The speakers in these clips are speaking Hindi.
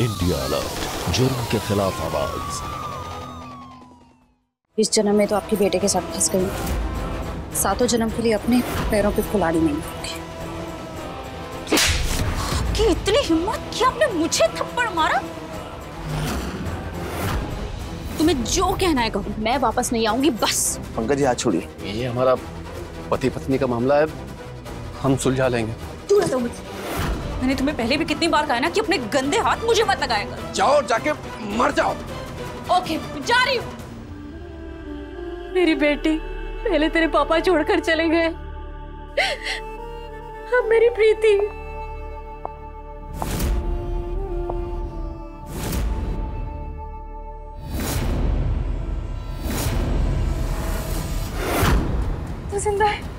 इंडिया अलर्ट जुर्म के खिलाफ आवाज़। इस जन्म में तो आपके बेटे के साथ फंस गई। सातों जन्म के लिए अपने पैरों पे कुलाड़ी नहीं मारूँगी आपकी इतनी हिम्मत कि आपने मुझे थप्पड़ मारा? तुम्हें जो कहना है कहो। मैं वापस नहीं आऊँगी बस। पंकज जी हाथ छोड़िए। ये हमारा पति पत्नी का मामला है। हम सुलझा लेंगे। दूर हटो मुझसे। मैंने तुम्हें पहले भी कितनी बार कहा है ना कि अपने गंदे हाथ मुझे मत लगाया कर। जाओ जाके मर जाओ। ओके जा रही हूँ। मेरी बेटी पहले तेरे पापा छोड़कर चले गए। अब मेरी प्रीति। तो ज़िंदा है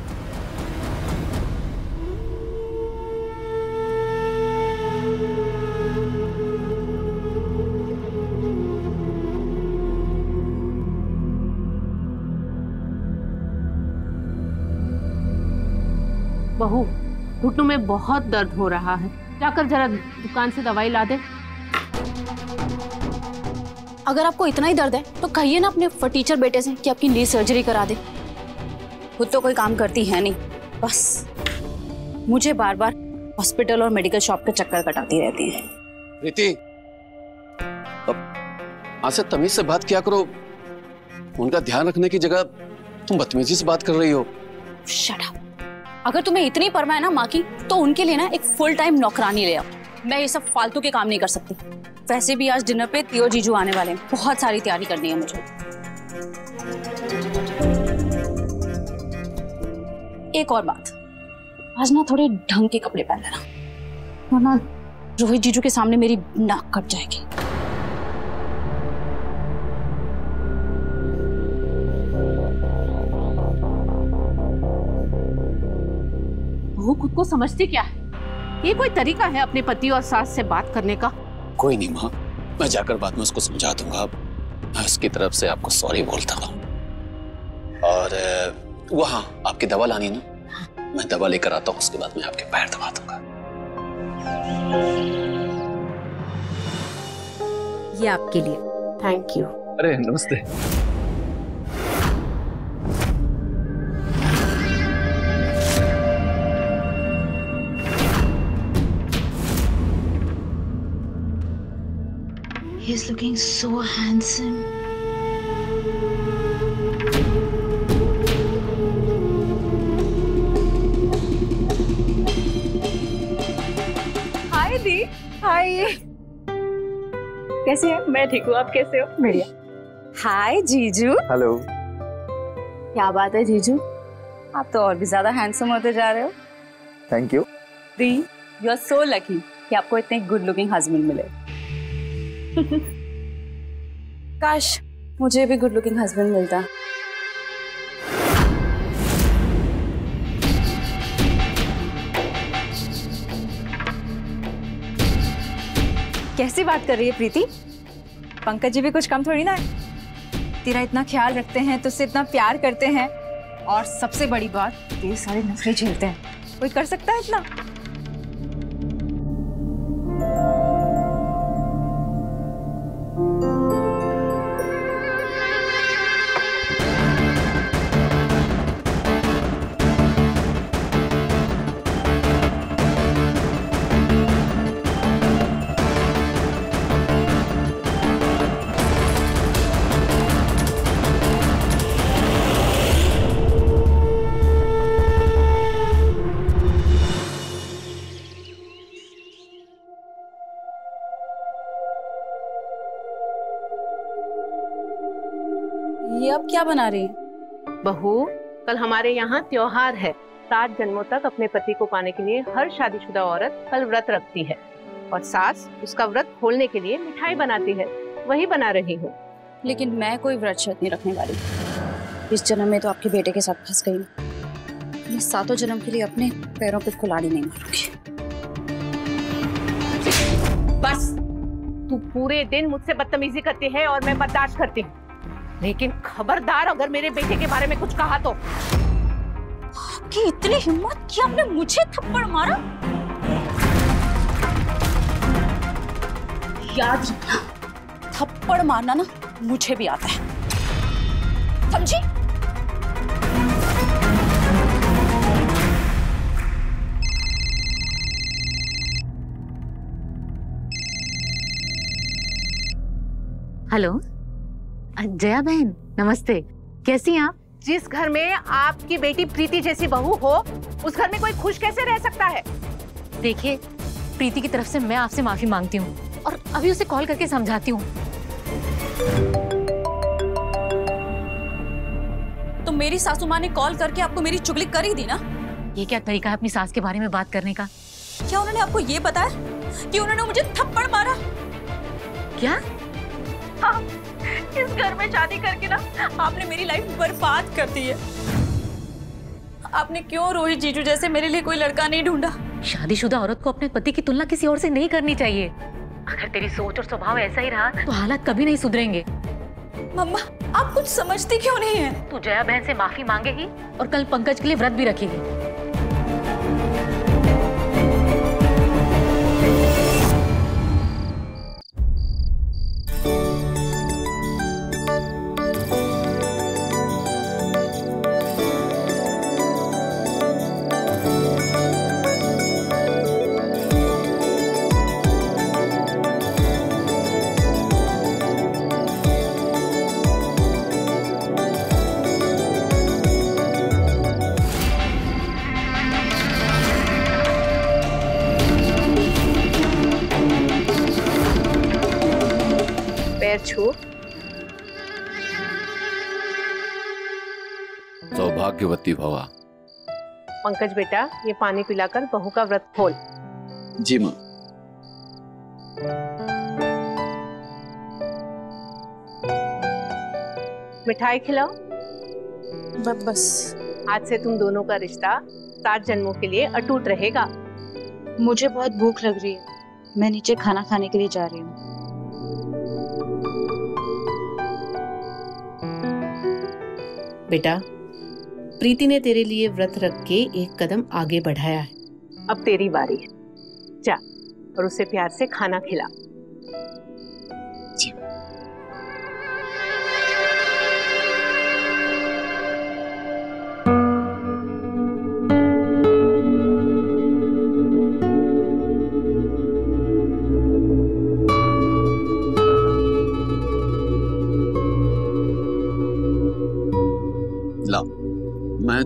घुटनों में बहुत दर्द हो रहा है। जाकर जरा दुकान से दवाई ला दे। अगर आपको इतना ही दर्द है तो कहिए ना अपने फटीचर बेटे से कि आपकी नी सर्जरी करा दे। खुद तो कोई काम करती है नहीं। बस मुझे बार बार हॉस्पिटल और मेडिकल शॉप के चक्कर कटाती रहती है। प्रीति अब आज से तमीज से बात किया करो। उनका ध्यान रखने की जगह तुम बदतमीजी से बात कर रही हो। शट अप अगर तुम्हें इतनी परवाह है ना माँ की तो उनके लिए ना एक फुल टाइम नौकरानी ले आओ। मैं ये सब फालतू के काम नहीं कर सकती। वैसे भी आज डिनर पे तियो जीजू आने वाले हैं। बहुत सारी तैयारी करनी है मुझे। एक और बात। आज ना थोड़े ढंग के कपड़े पहन लेना। वरना रोहित जीजू के सामने मेरी नाक कट जाएगी। बहू खुद को समझती क्या है? ये कोई तरीका है अपने पति और सास से बात करने का? कोई नहीं माँ। मैं जाकर बाद में उसको समझा दूँगा। मैं उसकी तरफ़ से आपको सॉरी बोलता हूँ। और अ, वो हाँ आपकी दवा लानी है ना? मैं दवा लेकर आता हूँ उसके बाद मैं आपके पैर दबा दूँगा। ये आपके लिए। थैंक यू अरे नमस्ते। Looking so handsome. हाय दी हाय। कैसे हैं? मैं ठीक हूँ आप कैसे हो? बढ़िया। हाय जीजू। हेलो। क्या बात है जीजू। आप तो और भी ज़्यादा हैंडसम होते जा रहे हो। थैंक यू दी यू आर सो लकी कि आपको इतने गुड लुकिंग हस्बैंड मिले। काश मुझे भी गुड लुकिंग हस्बैंड मिलता। कैसी बात कर रही है प्रीति? पंकज जी भी कुछ कम थोड़ी ना है। तेरा इतना ख्याल रखते हैं, तुझसे इतना प्यार करते हैं। और सबसे बड़ी बात, तेरे सारे नखरे झेलते हैं। कोई कर सकता है इतना? क्या बना रही? है बहू कल हमारे यहाँ त्योहार है। सात जन्मों तक अपने पति को पाने के लिए हर शादीशुदा औरत कल व्रत रखती है। और सास उसका व्रत खोलने के लिए मिठाई बनाती है। वही बना रही हूँ। लेकिन मैं कोई व्रत शर्त नहीं रखने वाली। इस जन्म में तो आपके बेटे के साथ फंस गई मैं सातों जन्म के लिए अपने पैरों पर कुलाड़ी नहीं मारूँगी। बस तू पूरे दिन मुझसे बदतमीजी करती है और मैं बर्दाश्त करती हूँ। लेकिन खबरदार अगर मेरे बेटे के बारे में कुछ कहा तो। आपकी इतनी हिम्मत कि आपने मुझे थप्पड़ मारा? याद रखना थप्पड़ मारना ना मुझे भी आता है। समझी? हेलो? जया बहन नमस्ते। कैसी हैं आप? जिस घर में आपकी बेटी प्रीति जैसी बहू हो उस घर में कोई खुश कैसे रह सकता है? देखिए प्रीति की तरफ़ से मैं आपसे माफ़ी मांगती हूँ और अभी उसे कॉल करके समझाती हूँ। तो मेरी सासू माँ ने कॉल करके आपको मेरी चुगली कर ही दी ना? ये क्या तरीका है अपनी सास के बारे में बात करने का? क्या उन्होंने आपको ये बताया कि उन्होंने मुझे थप्पड़ मारा? क्या? इस घर में शादी करके ना आपने मेरी लाइफ बर्बाद कर दी है। आपने क्यों रोहित जीजू जैसे मेरे लिए कोई लड़का नहीं ढूंढा? शादीशुदा औरत को अपने पति की तुलना किसी और से नहीं करनी चाहिए। अगर तेरी सोच और स्वभाव ऐसा ही रहा तो हालात कभी नहीं सुधरेंगे। मम्मा आप कुछ समझती क्यों नहीं है? तू जया बहन से माफ़ी मांगेगी और कल पंकज के लिए व्रत भी रखेगी। सौभाग्यवती भवा पंकज बेटा ये पानी पिलाकर बहू का व्रत खोल। जी माँ। मिठाई खिलाओ। ब- बस। आज से तुम दोनों का रिश्ता सात जन्मों के लिए अटूट रहेगा। मुझे बहुत भूख लग रही है। मैं नीचे खाना खाने के लिए जा रही हूँ। बेटा प्रीति ने तेरे लिए व्रत रख के एक कदम आगे बढ़ाया है। अब तेरी बारी है। जा, और उसे प्यार से खाना खिला।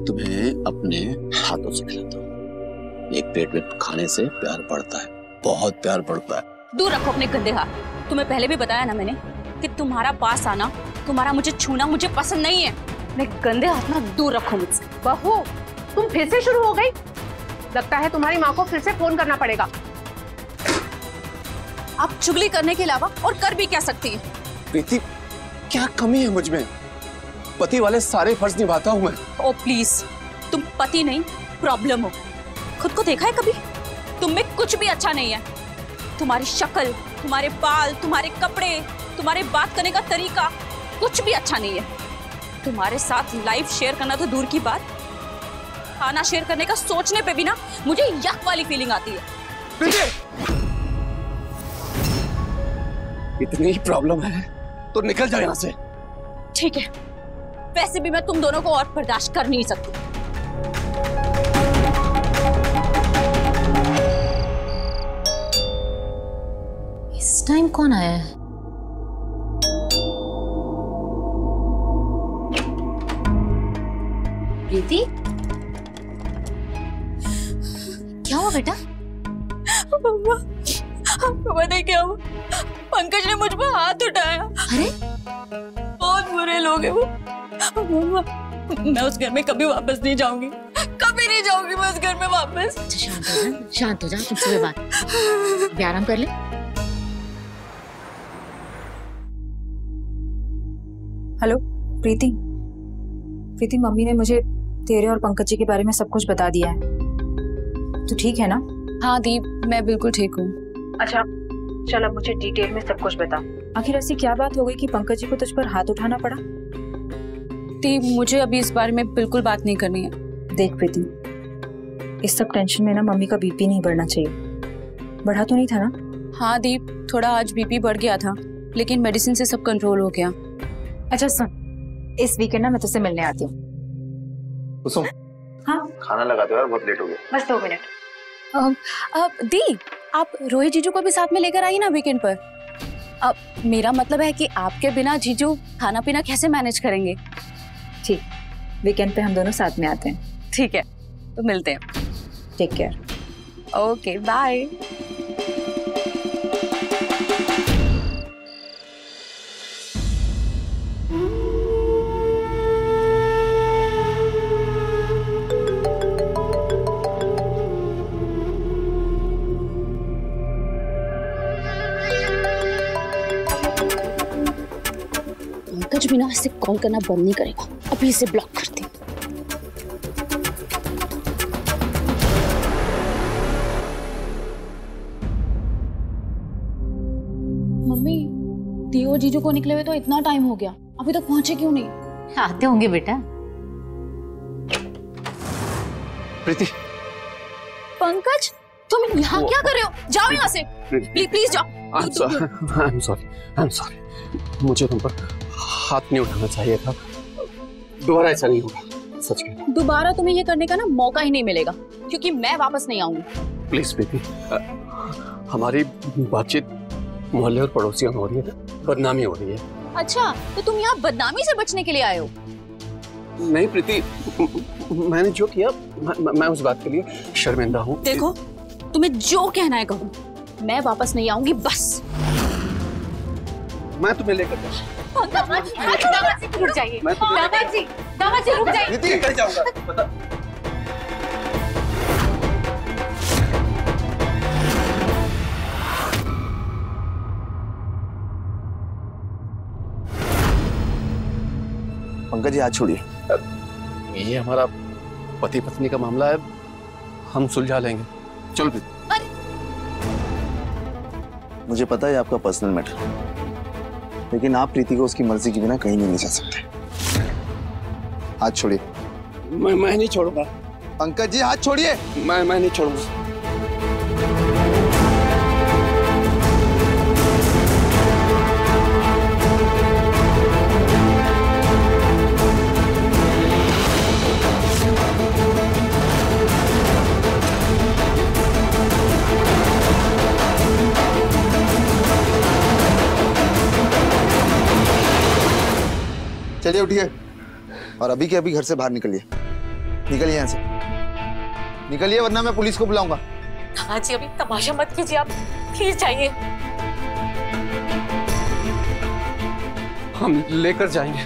तुम्हें अपने हाथों से खिलाता हूँ। एक पेट में खाने से प्यार बढ़ता है बहुत प्यार बढ़ता है। दूर रखो अपने गंदे हाथ। तुम्हें पहले भी बताया ना मैंने कि तुम्हारा पास आना तुम्हारा मुझे छूना मुझे पसंद नहीं है। मैं गंदे हाथ ना दूर रखो मुझसे। बहू तुम फिर से शुरू हो गई? लगता है तुम्हारी माँ को फिर से फ़ोन करना पड़ेगा। आप चुगली करने के अलावा और कर भी क्या सकती है? प्रीति क्या कमी है मुझमें? पति वाले सारे फ़र्ज़ निभाता हूँ मैं। ओ प्लीज़ तुम पति नहीं प्रॉब्लम हो। खुद को देखा है कभी? तुम में कुछ भी अच्छा नहीं है। तुम्हारी शक्ल तुम्हारे बाल तुम्हारे कपड़े तुम्हारे बात करने का तरीका कुछ भी अच्छा नहीं है। तुम्हारे साथ लाइफ शेयर करना तो दूर की बात। खाना शेयर करने का सोचने पे भी ना मुझे यक वाली फीलिंग आती है। इतनी ही प्रॉब्लम है तो निकल जाओ यहाँ से। ठीक है। वैसे भी मैं तुम दोनों को और बर्दाश्त कर नहीं सकती। इस टाइम कौन आया है? प्रीति? क्या हुआ बेटा? मम्मा आपको पता क्या हुआ? पंकज ने मुझ पर हाथ उठाया। अरे? बुरे लोग हैं वो। मैं उस घर में कभी वापस नहीं जाऊँगी। कभी नहीं जाऊँगी मैं उस घर में वापस। अच्छा शांत हो जा शांत हो जा तुमसे बात। आराम कर ले। हेलो प्रीति। प्रीति मम्मी ने मुझे तेरे और पंकज जी के बारे में सब कुछ बता दिया है। तो ठीक है ना? हाँ दीप मैं बिल्कुल ठीक हूँ। अच्छा चल अब मुझे डिटेल में सब कुछ बता। आखिर ऐसी क्या बात हो गई कि पंकज जी को तुझ पर हाथ उठाना पड़ा? दीप मुझे अभी इस बारे में बिल्कुल बात नहीं करनी है। देख प्रीति इस सब टेंशन में ना मम्मी का बीपी नहीं बढ़ना चाहिए। बढ़ा तो नहीं था ना? हाँ दीप थोड़ा आज बीपी बढ़ गया था लेकिन मेडिसिन से सब कंट्रोल हो गया। अच्छा सुन इस वीकेंड ना मैं तुझसे मिलने आती हूँ। हाँ? खाना लगा दो यार बहुत लेट हो गया। बस दो मिनट। दीप! आप रोहित जीजू को भी साथ में लेकर आई ना वीकेंड पर। अब मेरा मतलब है कि आपके बिना जीजू खाना पीना कैसे मैनेज करेंगे? ठीक। वीकेंड पे हम दोनों साथ में आते हैं। ठीक है तो मिलते हैं। Take care okay bye Pankaj बिना ऐसे कॉल करना बंद नहीं करेगा। अभी इसे ब्लॉक करती मम्मी दियो जीजू को निकले हुए तो इतना टाइम हो गया। अभी तक तो पहुँचे क्यों नहीं? आते होंगे बेटा। प्रीति। पंकज तुम यहाँ क्या कर रहे हो? जाओ यहाँ से। प्लीज़ प्लीज़ जाओ। I'm sorry. I'm sorry. I'm sorry. मुझे तुम पर हाथ नहीं उठाना चाहिए था। दोबारा ऐसा नहीं होगा सच कह दोबारा तुम्हें ये करने का ना मौका ही नहीं मिलेगा क्योंकि मैं वापस नहीं आऊँगी। प्लीज़ प्रीति हमारी बातचीत मोहल्ले और पड़ोसियों में हो रही है बदनामी हो रही है। अच्छा तो तुम यहाँ बदनामी से बचने के लिए आए हो? नहीं प्रीति मैंने जो किया मैं, मैं- मैं उस बात के लिए शर्मिंदा हूँ। देखो तुम्हें जो कहना है कहो मैं वापस नहीं आऊँगी बस। मैं तुम्हें लेकर जाऊँ दामाद जी रुक जाइए दामाद जी दामाद जी रुक जाइए लेकर जाऊँगा पंकज जी हाथ छोड़िए। ये हमारा पति पत्नी का मामला है। हम सुलझा लेंगे। चलो प्रीति मुझे पता है आपका पर्सनल मैटर लेकिन आप प्रीति को उसकी मर्ज़ी के बिना कहीं नहीं ले जा सकते। हाथ छोड़िए। मैं मैं नहीं छोड़ूँगा। पंकज जी हाथ छोड़िए। मैं मैं नहीं छोड़ूँगा। चलिए उठिए। और अभी के अभी घर से बाहर निकलिए। निकलिए यहाँ से। निकलिए वरना मैं पुलिस को बुलाऊँगा। दामाद जी अभी तमाशा मत कीजिए आप। प्लीज़ जाइए। हम लेकर जाएँगे।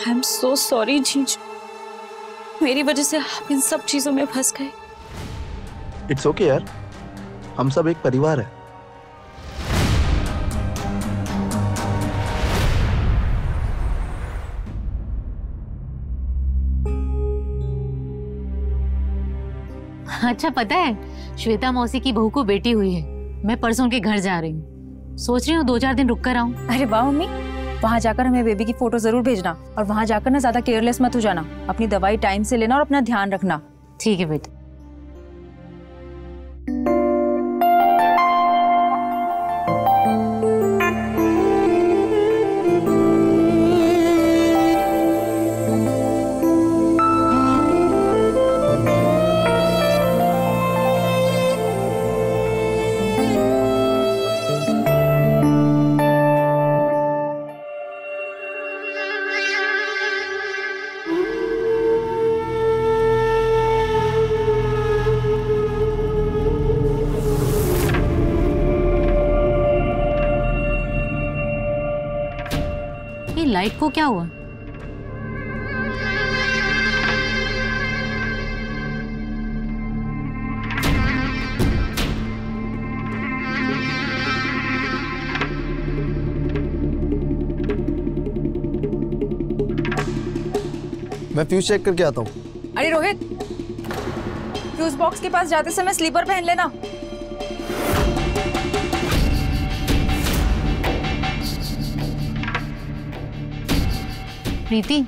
आई एम सो सॉरी जीजू। मेरी वजह से आप इन सब चीज़ों में फंस गए। इट्स ओके यार। हम सब एक परिवार है। अच्छा पता है श्वेता मौसी की बहू को बेटी हुई है। मैं परसों उनके घर जा रही हूँ। सोच रही हूँ दो चार दिन रुक कर आऊँ। अरे वाह मम्मी। वहाँ जाकर हमें बेबी की फ़ोटो ज़रूर भेजना और वहाँ जाकर ना ज़्यादा केयरलेस मत हो जाना। अपनी दवाई टाइम से लेना और अपना ध्यान रखना। ठीक है बेटा। ये को क्या हुआ? मैं फ्यूज चेक करके आता हूँ। अरे रोहित फ्यूज बॉक्स के पास जाते समय स्लीपर पहन लेना। प्रीति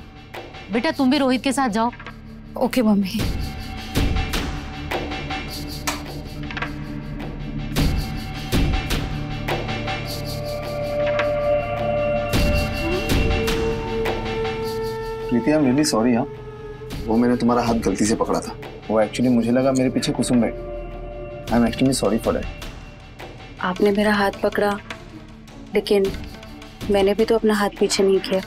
बेटा तुम भी रोहित के साथ जाओ। Okay mummy. Preeti I am really sorry हाँ। वो मैंने तुम्हारा हाथ गलती से पकड़ा था। वो एक्चुअली मुझे लगा मेरे पीछे कुसुम बैठ। I am actually sorry for that आपने मेरा हाथ पकड़ा लेकिन मैंने भी तो अपना हाथ पीछे नहीं किया।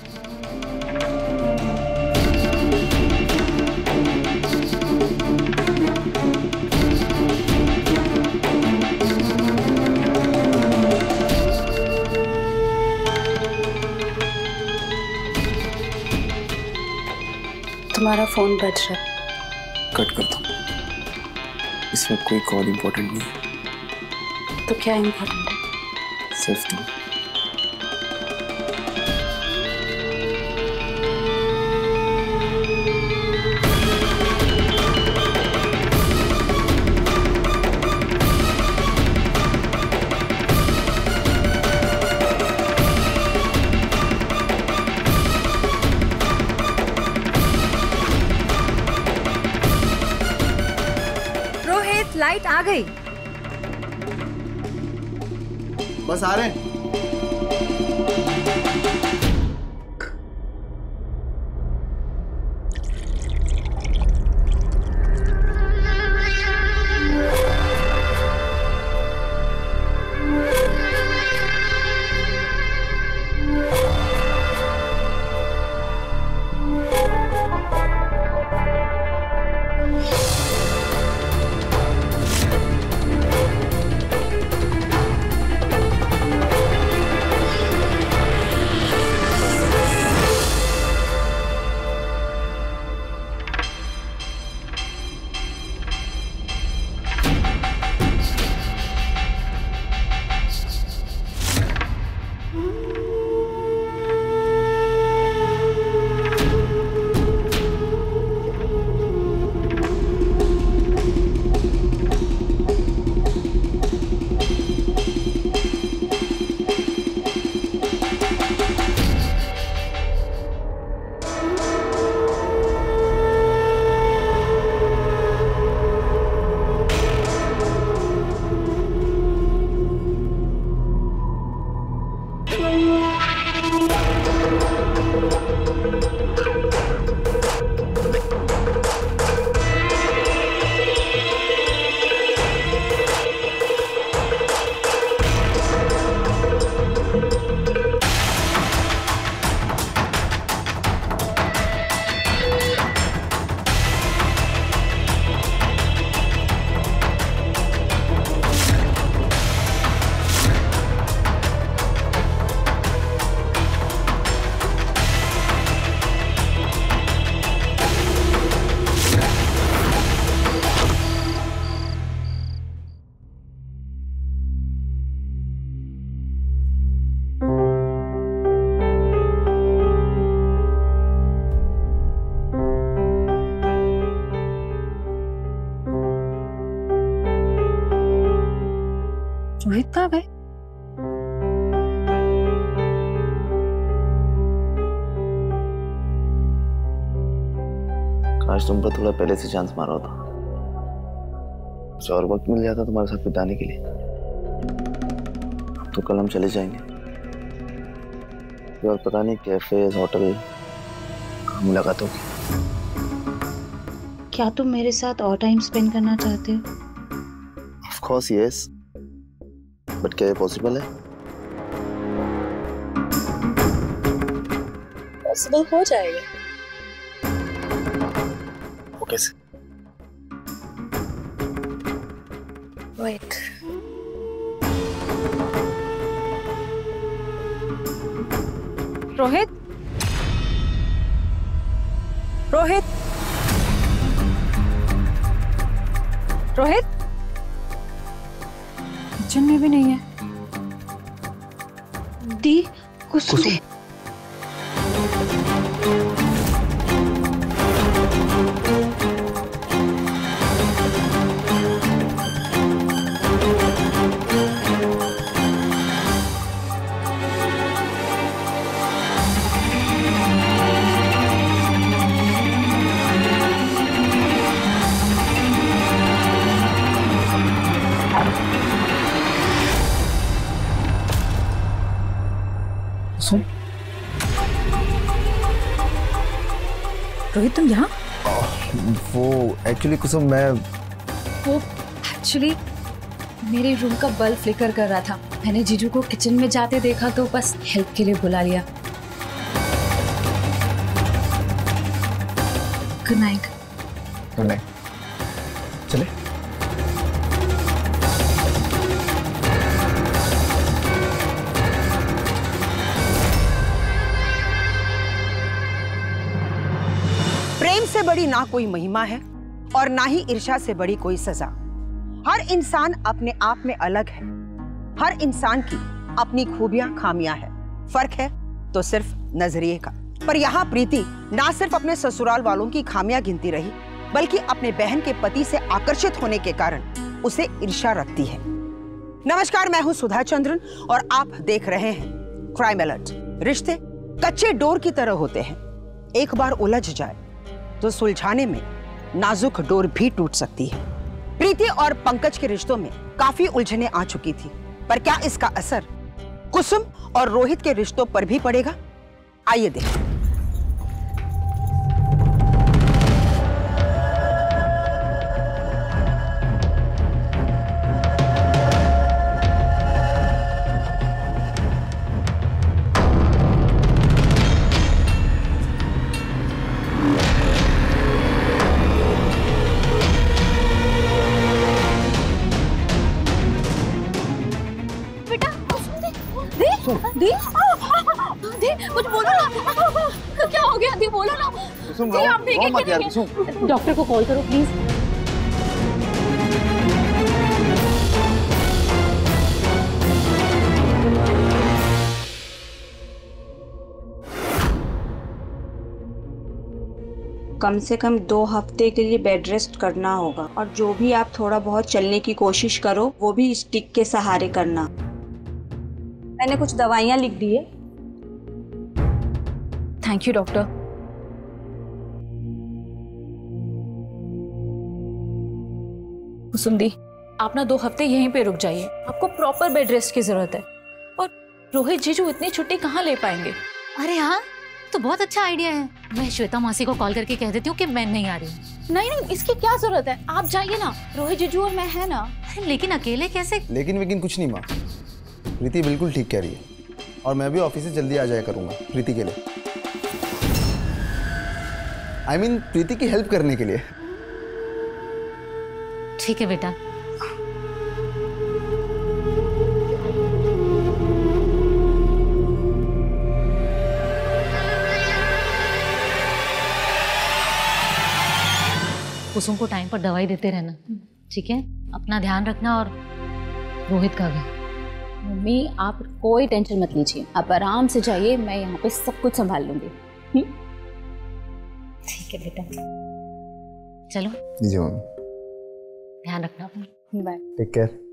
तुम्हारा फ़ोन बज रहा है। कट कर दो इस वक्त कोई कॉल इम्पोर्टेंट नहीं है। तो क्या इम्पोर्टेंट है? सिर्फ़ तुम बस आ रहे हैं? तुम पर थोड़ा पहले से चांस मारा होता। कुछ और वक्त मिल जाता तुम्हारे साथ बिताने के लिए। तो कल हम चले जाएँगे। और पता नहीं कैफ़े होटल कहाँ मुलाकात होगी। क्या तुम मेरे साथ और टाइम स्पेंड करना चाहते हो? ऑफ़ कोर्स यस बट क्या ये पॉसिबल है? पॉसिबल हो जाएगा। वेट रोहित रोहित रोहित किचन में भी नहीं है। दी कुसुम। तुम यहाँ? वो एक्चुअली कुसुम मैं वो एक्चुअली मेरे रूम का बल्ब फ्लिकर कर रहा था। मैंने जीजू को किचन में जाते देखा तो बस हेल्प के लिए बुला लिया। गुड नाइट गुड नाइट कोई महिमा है और ना ही ईर्षा से बड़ी कोई सजा। हर इंसान अपने आप में अलग है। हर इंसान की अपनी खूबियाँ, खामियाँ है। फ़र्क है तो सिर्फ़ नज़रिए का। पर यहाँ प्रीति ना सिर्फ़ अपने ससुराल वालों की खामियाँ गिनती रही, बल्कि अपने बहन के पति से आकर्षित होने के कारण उसे ईर्षा रखती है। नमस्कार, मैं हूँ सुधा चंद्रन और आप देख रहे हैं क्राइम अलर्ट रिश्ते कच्चे डोर की तरह होते हैं। एक बार उलझ जाए तो सुलझाने में नाजुक डोर भी टूट सकती है। प्रीति और पंकज के रिश्तों में काफ़ी उलझने आ चुकी थी, पर क्या इसका असर कुसुम और रोहित के रिश्तों पर भी पड़ेगा? आइए देखें डॉक्टर को कॉल करो प्लीज़। कम से कम दो हफ़्ते के लिए बेड रेस्ट करना होगा और जो भी आप थोड़ा बहुत चलने की कोशिश करो वो भी स्टिक के सहारे करना। मैंने कुछ दवाइयाँ लिख दी है। थैंक यू डॉक्टर कुसुम दी आप ना दो हफ़्ते यहीं पे रुक जाइए। आपको प्रॉपर बेड रेस्ट की ज़रूरत है। और रोहित जीजू इतनी छुट्टी कहाँ ले पाएँगे? अरे हाँ तो बहुत अच्छा आइडिया है। मैं श्वेता मौसी को कॉल करके कह देती हूँ कि मैं नहीं आ रही। नहीं नहीं इसकी क्या ज़रूरत है? आप जाइए ना रोहित जीजू और मैं है ना। अरे लेकिन अकेले कैसे? लेकिन वेकिन कुछ नहीं माँ। प्रीति बिल्कुल ठीक कह रही है। और मैं भी ऑफ़िस से जल्दी आ जाया करूँगा प्रीति के लिए। I I mean mean, Preeti की हेल्प करने के लिए। ठीक है बेटा। कुसुम को टाइम पर दवाई देते रहना ठीक है? अपना ध्यान रखना और रोहित का भी मम्मी आप कोई टेंशन मत लीजिए। आप आराम से जाइए मैं यहाँ पे सब कुछ संभाल लूँगी। हम्म? ठीक है बेटा। चलो। जी मम्मी। ध्यान रखना अपना। बाय टेक केयर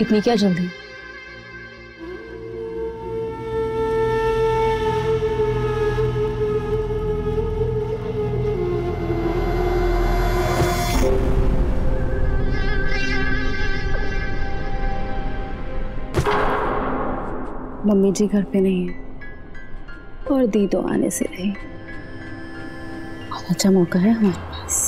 इतनी क्या जल्दी? मम्मी जी घर पे नहीं है। और दी तो आने से रही। बहुत अच्छा मौका है हमारे पास।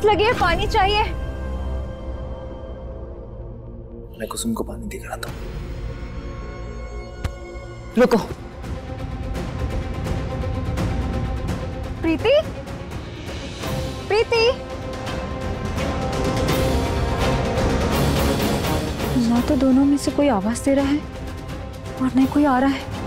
प्यास लगी है पानी चाहिए। मैं कुसुम को पानी दिख रहा था रुको। प्रीति? प्रीति? ना तो दोनों में से कोई आवाज़ दे रहा है और नहीं कोई आ रहा है।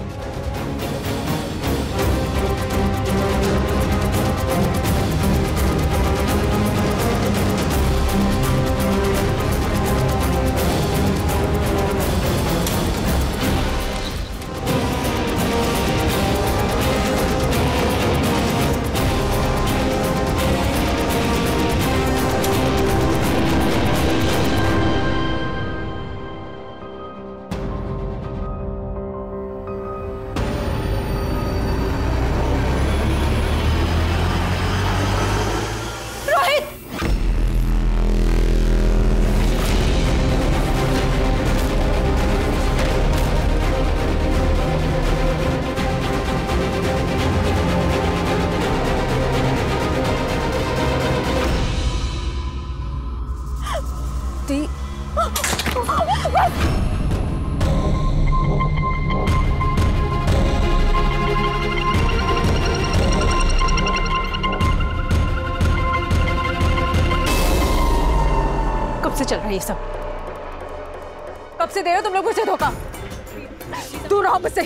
तुम लोग मुझे धोखा। दूर रहो मुझसे।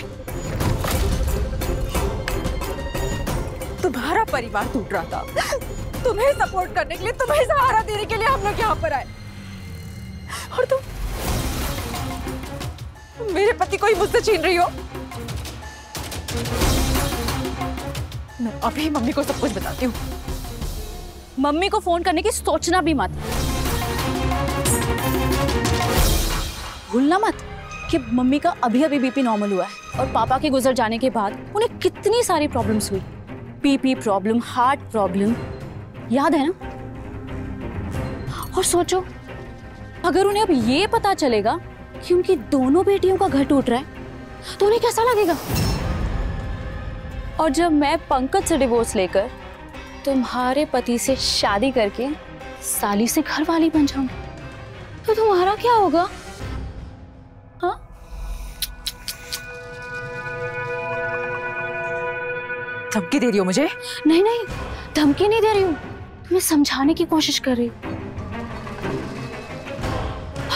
तुम्हारा परिवार टूट रहा था। तुम्हें सपोर्ट करने के लिए, तुम्हें सहारा देने के लिए हम लोग यहाँ पर आए। और तुम? मेरे पति को ही मुझसे छीन रही हो। मैं अभी मम्मी को सब कुछ बताती हूँ। मम्मी को फ़ोन करने की सोचना भी मत। भूलना मत कि मम्मी का अभी अभी बीपी नॉर्मल हुआ है और पापा के गुजर जाने के बाद उन्हें कितनी सारी प्रॉब्लम्स हुई। बीपी प्रॉब्लम हार्ट प्रॉब्लम याद है ना? और सोचो, अगर उन्हें अब ये पता चलेगा कि उनकी दोनों बेटियों का घर टूट रहा है तो उन्हें कैसा लगेगा? और जब मैं पंकज से डिवोर्स लेकर तुम्हारे पति से शादी करके साली से घर वाली बन जाऊँ तो तुम्हारा क्या होगा? धमकी दे रही हो मुझे? नहीं नहीं, धमकी नहीं दे रही हूँ। तुम्हें समझाने की कोशिश कर रही हूँ।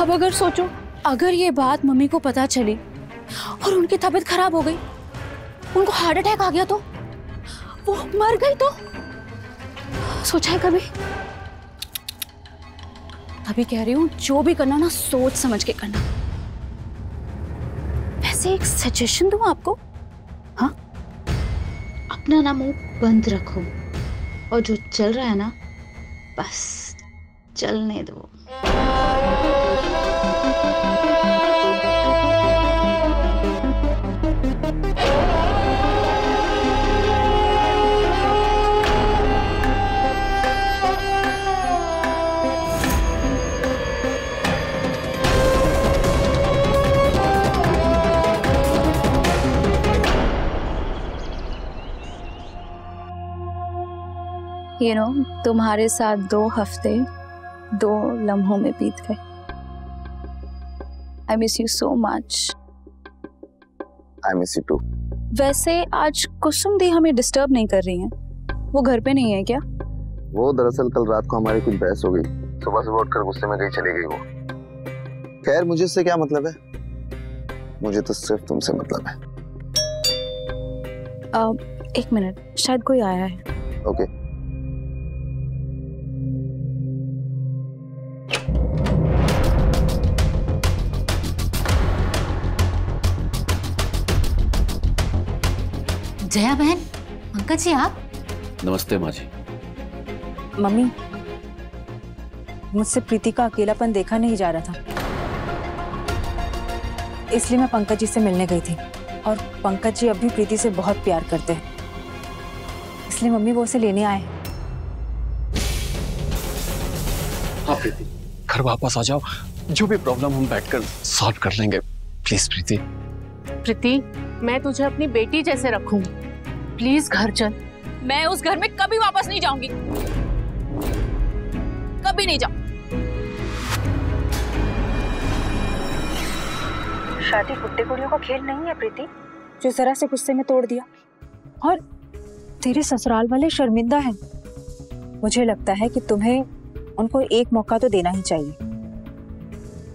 अब अगर सोचो, अगर ये बात मम्मी को पता चली और उनकी तबीयत खराब हो गई, उनको हार्ट अटैक आ गया तो वो मर गई तो? सोचा है कभी? अभी कह रही हूँ, जो भी करना ना, सोच समझ के करना। वैसे एक सजेशन दूँ आपको? अपना ना मुँह बंद रखो। और जो चल रहा है ना बस चलने दो। यू नो तुम्हारे साथ दो हफ़्ते दो लम्हों में बीत गए। I miss you so much I miss you too वैसे आज कुसुम दी हमें डिस्टर्ब नहीं कर रही हैं। वो घर पे नहीं है क्या? वो दरअसल कल रात को हमारी कुछ बहस हो गई। सुबह सुबह उठकर गुस्से में कहीं चली गई वो। खैर मुझे उससे क्या मतलब है? मुझे तो सिर्फ़ तुमसे मतलब है। अ, एक मिनट शायद कोई आया है। ओके। जया बहन पंकज जी आप? नमस्ते माँ जी मम्मी मुझसे प्रीति का अकेलापन देखा नहीं जा रहा था। इसलिए मैं पंकज जी से मिलने गई थी। और पंकज जी अभी प्रीति से बहुत प्यार करते हैं। इसलिए मम्मी वो उसे लेने आए। हाँ प्रीति घर वापस आ जाओ। जो भी प्रॉब्लम हम बैठकर सॉल्व कर लेंगे। प्लीज़ प्रीति। प्रीति मैं तुझे अपनी बेटी जैसे रखूँगी। प्लीज़ घर चल। मैं उस घर में कभी वापस नहीं जाऊँगी। कभी नहीं जाऊँ। शादी गुड्डे गुड़ियों का खेल नहीं है प्रीति। जो जरा से गुस्से में तोड़ दिया। और तेरे ससुराल वाले शर्मिंदा हैं। मुझे लगता है कि तुम्हें उनको एक मौका तो देना ही चाहिए।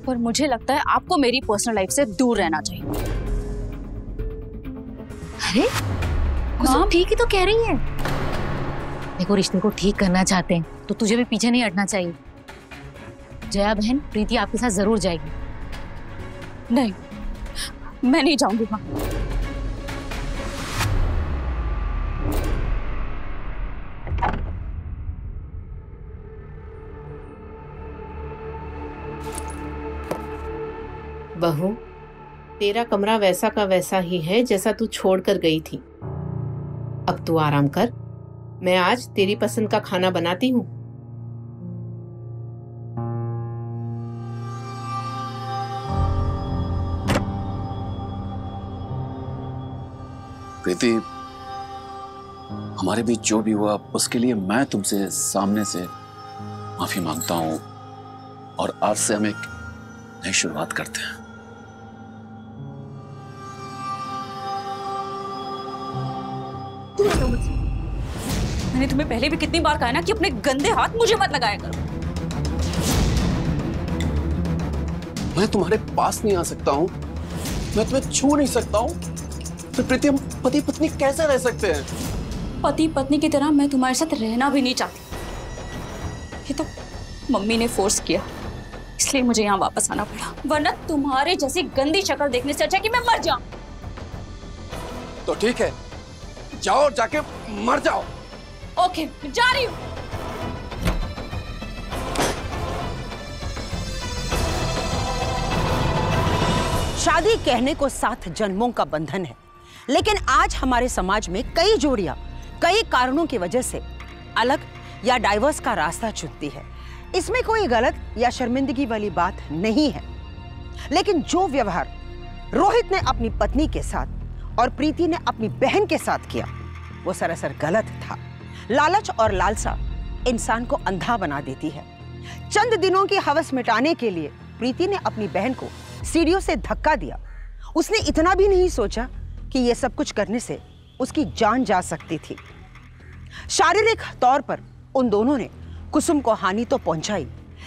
पर मुझे लगता है आपको मेरी पर्सनल लाइफ से दूर रहना चाहिए। अरे कुसुम ठीक ही तो कह रही है। देखो रिश्ते को ठीक करना चाहते हैं तो तुझे भी पीछे नहीं हटना चाहिए। जया बहन प्रीति आपके साथ ज़रूर जाएगी। नहीं मैं नहीं जाऊँगी वहाँ। बहू तेरा कमरा वैसा का वैसा ही है जैसा तू छोड़ कर गई थी। अब तू आराम कर। मैं आज तेरी पसंद का खाना बनाती हूँ। प्रीति, हमारे बीच जो भी हुआ, उसके लिए मैं तुमसे सामने से माफ़ी माँगता हूँ और आज से हम एक नई शुरुआत करते हैं। मैंने तुम्हें पहले भी कितनी बार कहा ना कि अपने गंदे हाथ मुझे मत लगाया करो। मैं तुम्हारे पास नहीं आ सकता हूँ। मैं तुम्हें छू नहीं सकता हूँ। फिर प्रीति हम पति पत्नी कैसे रह सकते हैं? पति पत्नी की तरह मैं तुम्हारे साथ रहना भी नहीं चाहती। ये तो मम्मी ने फोर्स किया। इसलिए मुझे यहाँ वापस आना पड़ा। वरना तुम्हारे जैसी गंदी शक्ल देखने से अच्छा कि मैं मर जाऊँ। तो ठीक है। जाओ जाके मर जाओ। ओके जा रही हूँ। शादी कहने को सात जन्मों का बंधन है लेकिन आज हमारे समाज में कई जोड़ियाँ कई कारणों की वजह से अलग या डाइवर्स का रास्ता चुनती है। इसमें कोई गलत या शर्मिंदगी वाली बात नहीं है। लेकिन जो व्यवहार रोहित ने अपनी पत्नी के साथ और प्रीति ने अपनी बहन के साथ किया। वो सरासर गलत था। लालच और लालसा इंसान को अंधा बना देती है। चंद दिनों की हवस मिटाने के लिए प्रीति ने अपनी बहन को सीढ़ियों से धक्का दिया। उसने इतना भी नहीं सोचा कि यह सब कुछ करने से उसकी जान जा सकती थी। शारीरिक तौर पर उन दोनों ने कुसुम को हानि तो पहुंचाई,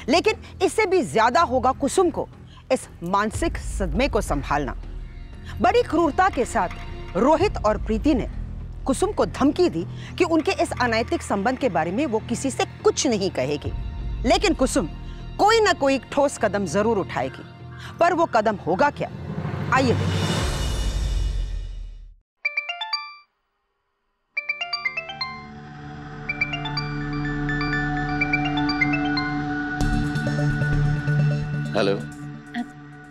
लेकिन इससे भी ज़्यादा होगा कुसुम को इस मानसिक सदमे को संभालना। बड़ी क्रूरता के साथ रोहित और प्रीति ने कुसुम को धमकी दी कि उनके इस अनैतिक संबंध के बारे में वो किसी से कुछ नहीं कहेगी। लेकिन कुसुम कोई ना कोई ठोस कदम ज़रूर उठाएगी। पर वो कदम होगा क्या? आइए देखिए हेलो।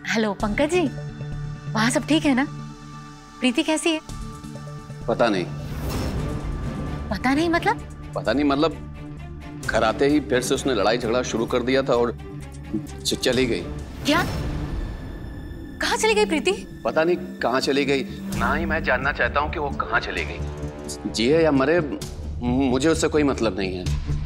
हेलो पंकज जी। वहाँ सब ठीक है ना? प्रीति कैसी है? पता नहीं। पता नहीं मतलब? पता नहीं मतलब घर आते ही फिर से उसने लड़ाई झगड़ा शुरू कर दिया था और चली गई। क्या? कहाँ चली गई प्रीति? पता नहीं कहाँ चली गई। ना ही मैं जानना चाहता हूँ कि वो कहाँ चली गई। जिए या मरे मुझे उससे कोई मतलब नहीं है।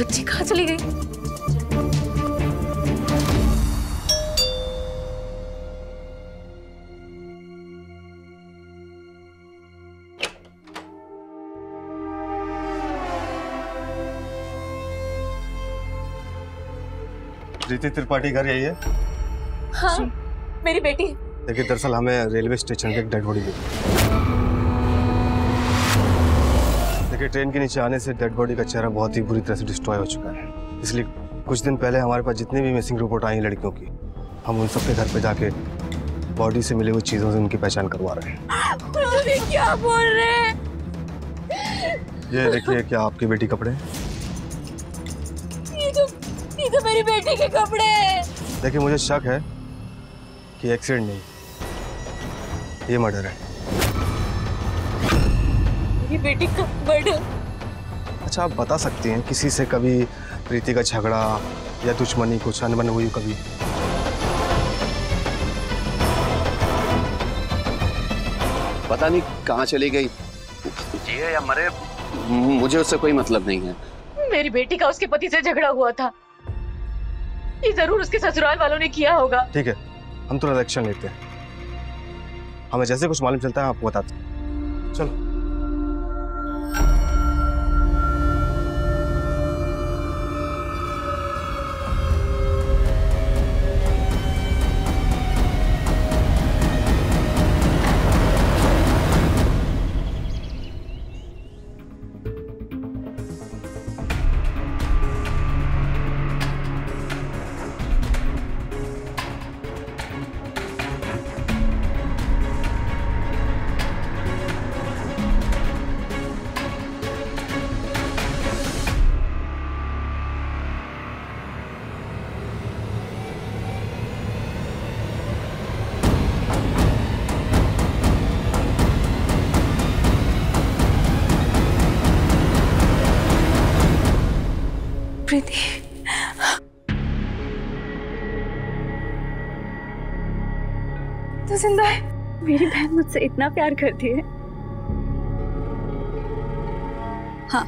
बच्ची कहाँ चली गई? प्रीति त्रिपाठी घर यही है? हाँ मेरी बेटी। देखिए दरअसल हमें रेलवे स्टेशन पे एक डेड बॉडी मिली देखिए ट्रेन के नीचे आने से डेड बॉडी का चेहरा बहुत ही बुरी तरह से डिस्ट्रॉय हो चुका है। इसलिए कुछ दिन पहले हमारे पास जितनी भी मिसिंग रिपोर्ट आई हैं लड़कियों की हम उन सबके घर पे जाके बॉडी से मिली हुई चीज़ों से उनकी पहचान करवा रहे हैं। क्या बोल रहे हैं? ये देखिए क्या आपकी बेटी कपड़े ये तो ये तो मेरी बेटी के कपड़े हैं। देखिए मुझे शक है कि एक्सीडेंट नहीं ये मर्डर है। मेरी बेटी का मर्डर अच्छा आप बता सकती हैं किसी से कभी प्रीति का झगड़ा या दुश्मनी कुछ अनबन हुई कभी? पता नहीं कहाँ चली गई। जिए या मरे? मुझे उससे कोई मतलब नहीं है। मेरी बेटी का उसके पति से झगड़ा हुआ था। ये ज़रूर उसके ससुराल वालों ने किया होगा। ठीक है हम तुरंत एक्शन लेते हैं। हमें जैसे कुछ मालूम चलता है आपको बताते हैं। चलो। तो ज़िंदा है। मेरी बहन मुझसे इतना प्यार करती है। हाँ।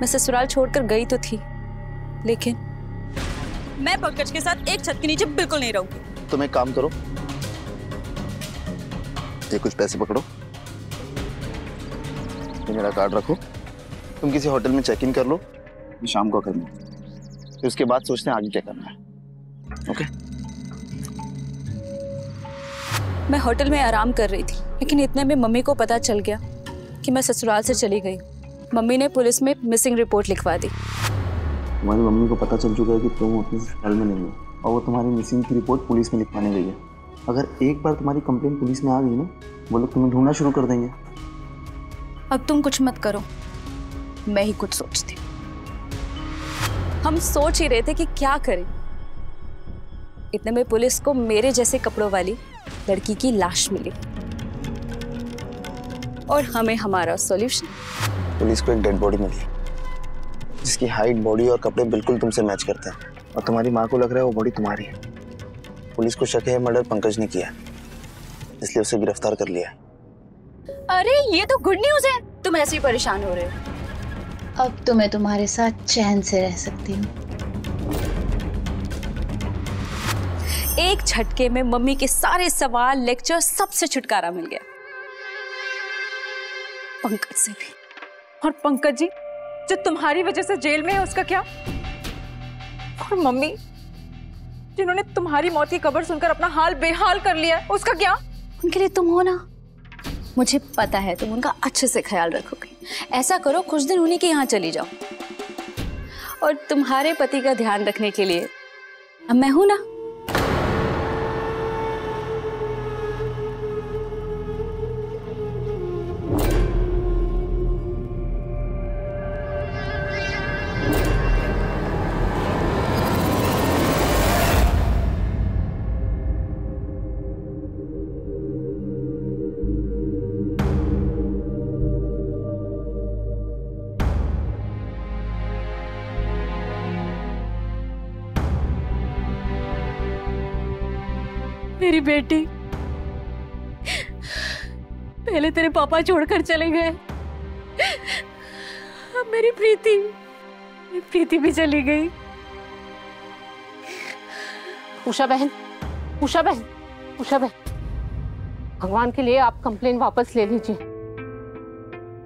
मैं ससुराल छोड़कर गई तो थी लेकिन मैं पंकज के साथ एक छत के नीचे बिल्कुल नहीं रहूँगी। तुम एक काम करो। ये कुछ पैसे पकड़ो। ये मेरा कार्ड रखो। तुम किसी होटल में चेक इन कर लो। मैं शाम को करना फिर उसके बाद सोचते हैं आगे क्या करना है। ओके मैं होटल में आराम कर रही थी लेकिन इतने में मम्मी को पता चल गया कि मैं ससुराल से चली गई। मम्मी ने पुलिस में मिसिंग रिपोर्ट लिखवा दी। तुम्हारी मम्मी को पता चल चुका है कि तुम अपने ससुराल में नहीं हो और वो तुम्हारी मिसिंग की रिपोर्ट पुलिस में लिखवाने गई है। अगर एक बार तुम्हारी कंप्लेन पुलिस में आ गई ना वो लोग तुम्हें ढूंढना शुरू कर देंगे। अब तुम कुछ मत करो। मैं ही कुछ सोचती। हम सोच ही रहे थे कि क्या करें। इतने में पुलिस को मेरे जैसे कपड़ों वाली लड़की की लाश मिली। और हमें हमारा सॉल्यूशन पुलिस को एक डेड बॉडी मिली जिसकी हाइट बॉडी और कपड़े बिल्कुल तुमसे मैच करते हैं। और तुम्हारी माँ को लग रहा है वो बॉडी तुम्हारी है। पुलिस को शक है मर्डर पंकज ने किया इसलिए उसे गिरफ़्तार कर लिया अरे ये तो गुड न्यूज़ है। तुम ऐसे ही परेशान हो रहे हो। अब तो मैं तुम्हारे साथ चैन से रह सकती हूँ। एक झटके में मम्मी के सारे सवाल लेक्चर सबसे छुटकारा मिल गया। पंकज से भी। और पंकज जी, जो तुम्हारी वजह से जेल में है, उसका क्या? और मम्मी, जिन्होंने तुम्हारी मौत की खबर सुनकर अपना हाल बेहाल कर लिया उसका क्या? उनके लिए तुम हो ना। मुझे पता है, तुम उनका अच्छे से ख्याल रखोगे। ऐसा करो, कुछ दिन उन्हीं के यहाँ चली जाओ। और तुम्हारे पति का ध्यान रखने के लिए, अब मैं हूँ ना। बेटी। पहले तेरे पापा छोड़कर चले गए। अब मेरी प्रीति मेरी प्रीति भी चली गई। उषा बहन उषा बहन उषा बहन भगवान के लिए आप कंप्लेन वापस ले लीजिए।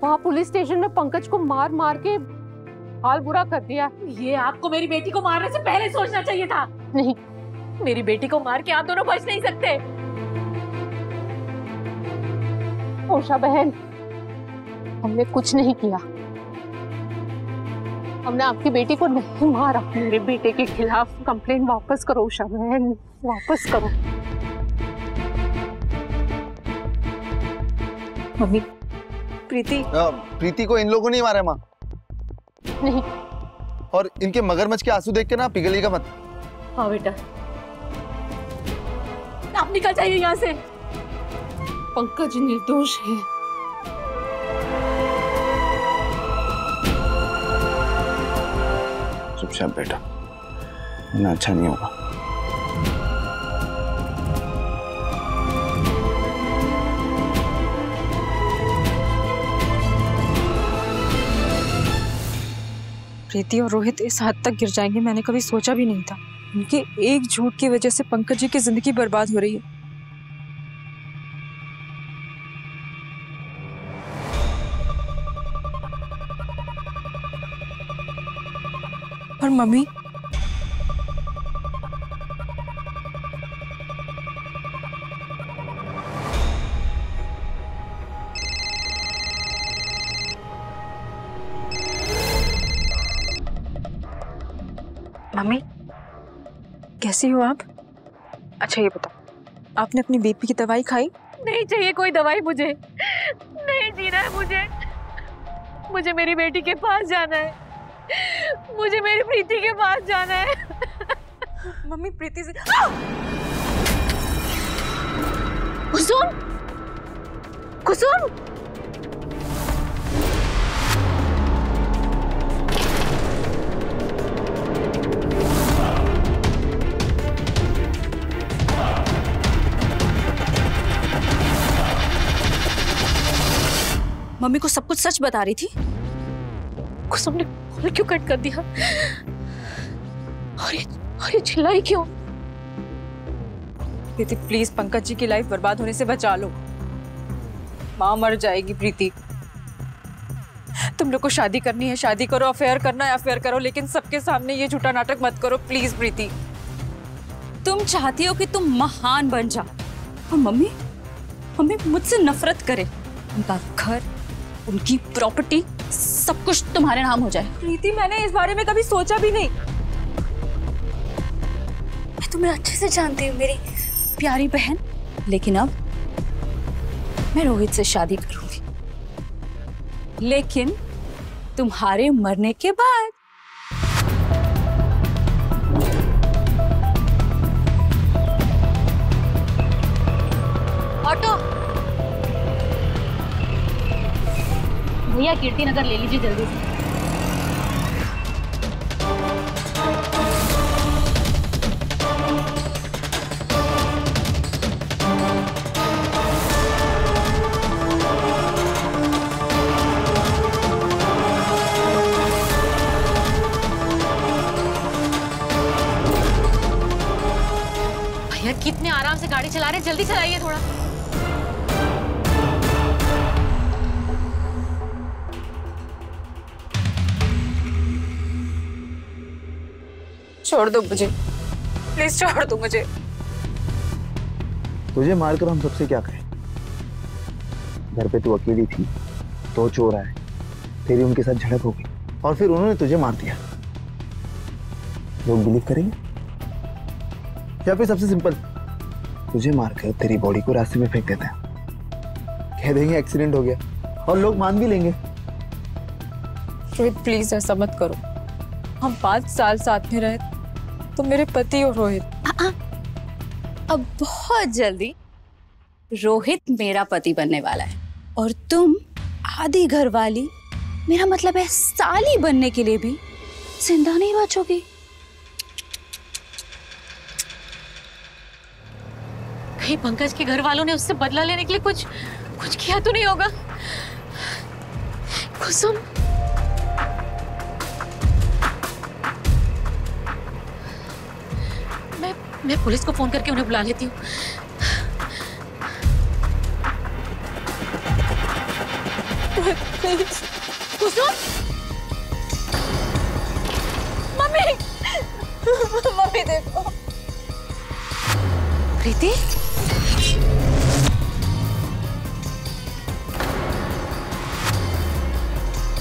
वहाँ पुलिस स्टेशन में पंकज को मार मार के हाल बुरा कर दिया। ये आपको मेरी बेटी को मारने से पहले सोचना चाहिए था। नहीं मेरी बेटी को मार के आप दोनों बच नहीं सकते। उषा बहन हमने कुछ नहीं किया। हमने आपकी बेटी को नहीं मारा। मेरे बेटे के खिलाफ कंप्लेन वापस करो उषा बहन वापस करो। मम्मी प्रीति। प्रीति को इन लोगों ने ही मारा माँ। नहीं। और इनके मगरमच्छ के आँसू देख के ना पिघलिएगा मत। हाँ बेटा। आप निकल जाइए यहाँ से। पंकज निर्दोष है। चुपचाप बेटा ना अच्छा नहीं होगा। प्रीति और रोहित इस हद तक गिर जाएँगे मैंने कभी सोचा भी नहीं था। उनके एक झूठ की वजह से पंकज जी की ज़िंदगी बर्बाद हो रही है। मम्मी मम्मी कैसी हो आप? अच्छा ये बताओ। आपने अपनी बीपी की दवाई खाई? नहीं चाहिए कोई दवाई मुझे। नहीं जीना है मुझे। मुझे मेरी बेटी के पास जाना है। मुझे मेरी प्रीति के पास जाना है। मम्मी प्रीति से कुसुम! कुसुम! मम्मी को सब कुछ सच बता रही थी? कुसुम ने कॉल क्यों कट कर दिया? और ये और ये चिल्लाई क्यों? प्रीति प्लीज़ पंकज जी की लाइफ बर्बाद होने से बचा लो। माँ मर जाएगी प्रीति। तुम लोग को शादी करनी है शादी करो अफेयर करना है अफेयर करो लेकिन सबके सामने ये झूठा नाटक मत करो प्लीज़ प्रीति। तुम चाहती हो कि तुम महान बन जाओ और मम्मी मम्मी मुझसे नफरत करे। उनका घर उनकी प्रॉपर्टी सब कुछ तुम्हारे नाम हो जाए। प्रीति मैंने इस बारे में कभी सोचा भी नहीं। मैं तुम्हें अच्छे से जानती हूँ मेरी प्यारी बहन। लेकिन अब मैं रोहित से शादी करूँगी। लेकिन तुम्हारे मरने के बाद भैया कीर्ति नगर ले लीजिए जल्दी से। छोड़ दो मुझे। प्लीज़ छोड़ दो मुझे। तुझे मारकर हम सबसे क्या करें घर पे तू अकेली थी तो चोर आए। तेरी उनके साथ झड़प हो गई और फिर उन्होंने तुझे मार दिया। लोग बिलीव करेंगे? या फिर सबसे सिंपल तुझे मारकर तेरी बॉडी को रास्ते में फेंक देते हैं। कह देंगे एक्सीडेंट हो गया और लोग मान भी लेंगे। प्लीज़ ऐसा मत करो। हम पाँच साल साथ में रहे तो मेरे पति हो रोहित अब बहुत जल्दी रोहित मेरा पति बनने वाला है और तुम आधी घर वाली मेरा मतलब है साली बनने के लिए भी ज़िंदा नहीं बचोगी कहीं पंकज के घर वालों ने उससे बदला लेने के लिए कुछ कुछ किया तो नहीं होगा? कुसुम मैं पुलिस को फ़ोन करके उन्हें बुला लेती हूँ। मम्मी! मम्मी, देखो। प्रीति?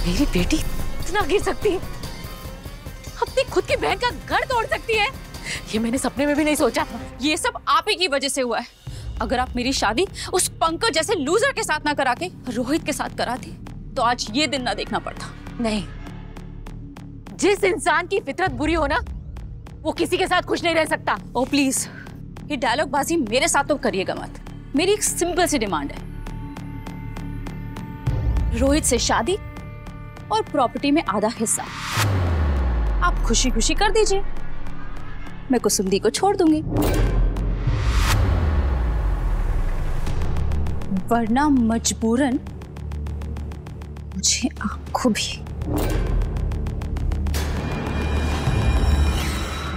मेरी बेटी इतना गिर सकती है। अपनी खुद की बहन का घर तोड़ सकती है। ये मैंने सपने में भी नहीं सोचा। था ये सब आप ही की वजह से हुआ है। अगर आप मेरी शादी उस पंकज जैसे लूजर के साथ ना करा के रोहित के साथ कराती तो आज ये दिन ना देखना पड़ता। नहीं। जिस इंसान की फितरत बुरी हो ना वो किसी के साथ खुश नहीं रह सकता। ओ प्लीज़ ये डायलॉग बाजी मेरे साथ तो करिएगा मत। मेरी एक सिंपल सी डिमांड है। रोहित से शादी और प्रॉपर्टी में आधा हिस्सा। आप खुशी खुशी कर दीजिए। मैं कुसुमदी को छोड़ दूँगी। वरना मजबूरन मुझे आपको भी।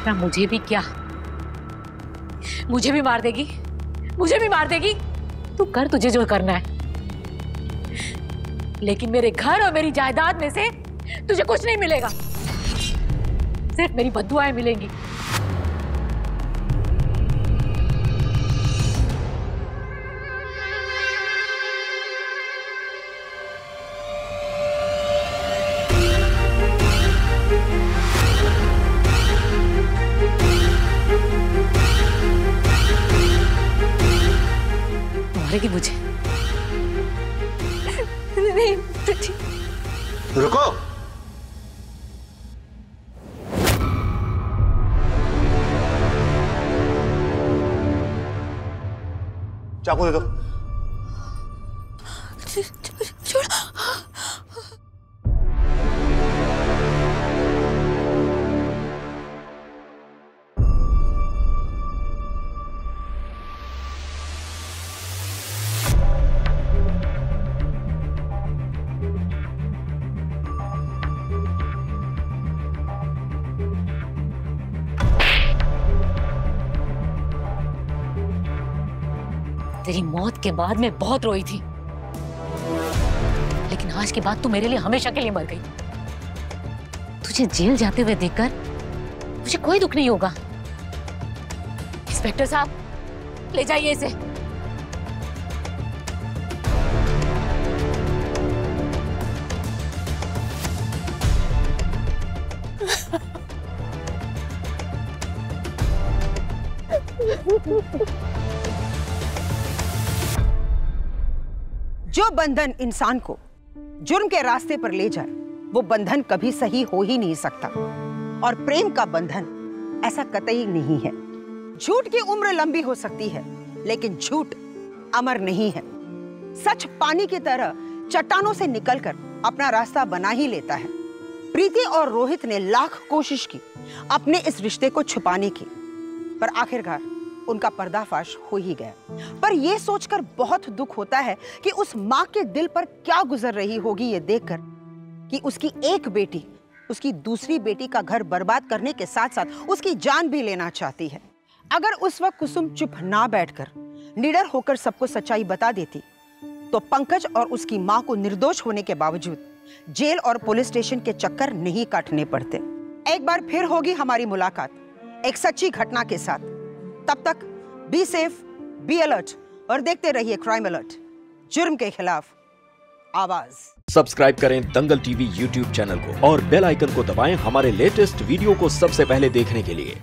ना मुझे भी क्या? मुझे भी मार देगी। मुझे भी मार देगी। तू कर तुझे जो करना है। लेकिन मेरे घर और मेरी जायदाद में से तुझे कुछ नहीं मिलेगा। सिर्फ़ मेरी बदुआएँ मिलेंगी। मारेगी मुझे। के बाद मैं बहुत रोई थी। लेकिन आज के बाद तू मेरे लिए हमेशा के लिए मर गई। तुझे जेल जाते हुए देखकर मुझे कोई दुख नहीं होगा। इंस्पेक्टर साहब, ले जाइए इसे। जो बंधन इंसान को जुर्म के रास्ते पर ले जाए, वो बंधन कभी सही हो ही नहीं सकता। और प्रेम का बंधन ऐसा कतई नहीं है। झूठ की उम्र लंबी हो सकती है, लेकिन झूठ अमर नहीं है। सच पानी की तरह चट्टानों से निकलकर अपना रास्ता बना ही लेता है। प्रीति और रोहित ने लाख कोशिश की अपने इस रिश्ते को छुपाने की, पर आखिरकार उनका पर्दाफाश हो ही गया। पर यह सोचकर बहुत दुख होता है कि उस माँ के दिल पर क्या गुजर रही होगी ये देखकर कि उसकी एक बेटी, उसकी दूसरी बेटी का घर बर्बाद करने के साथ साथ उसकी जान भी लेना चाहती है। अगर उस वक्त कुसुम चुप ना बैठकर निडर होकर सबको सच्चाई बता देती तो पंकज और उसकी माँ को निर्दोष होने के बावजूद जेल और पुलिस स्टेशन के चक्कर नहीं काटने पड़ते। एक बार फिर होगी हमारी मुलाकात, एक सच्ची घटना के साथ। तब तक बी सेफ़ बी अलर्ट और देखते रहिए क्राइम अलर्ट जुर्म के खिलाफ आवाज़। सब्सक्राइब करें दंगल टीवी यूट्यूब चैनल को और बेल आइकन को दबाएँ हमारे लेटेस्ट वीडियो को सबसे पहले देखने के लिए।